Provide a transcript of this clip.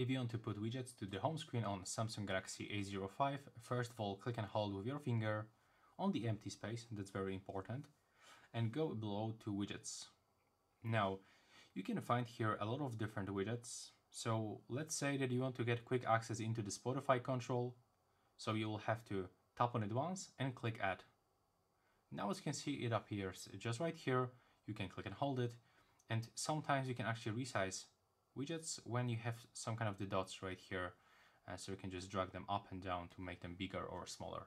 If you want to put widgets to the home screen on Samsung Galaxy A05, first of all click and hold with your finger on the empty space, that's very important, and go below to widgets. Now, you can find here a lot of different widgets. So let's say that you want to get quick access into the Spotify control. So you will have to tap on it once and click add. Now as you can see, it appears just right here. You can click and hold it. And sometimes you can actually resize widgets when you have some kind of the dots right here. Uh, so you can just drag them up and down to make them bigger or smaller.